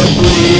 Please.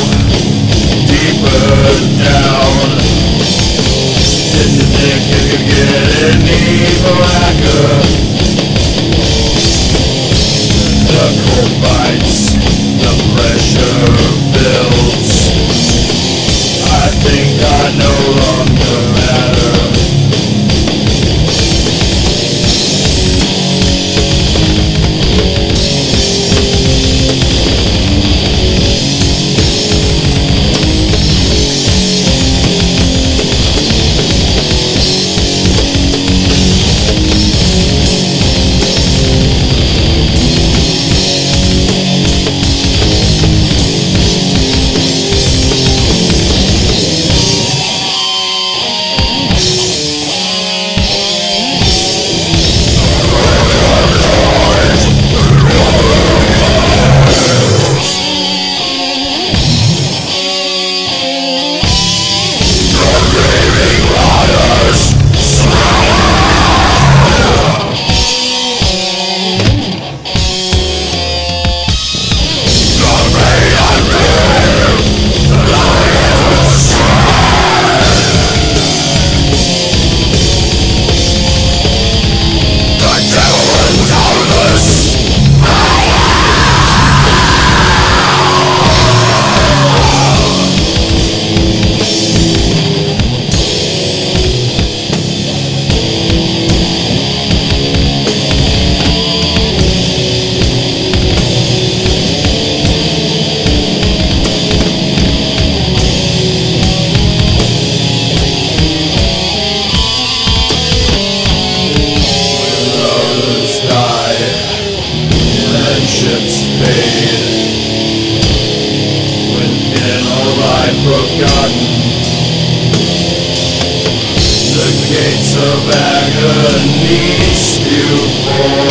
down Did you think you get any blacker? The cold bites, the pressure builds I think I no longer spade Within a life forgotten. The gates of agony spew forth.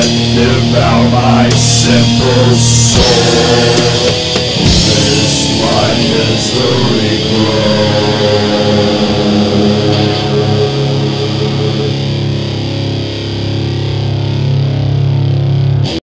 death devour my simple soul. This my misery grows.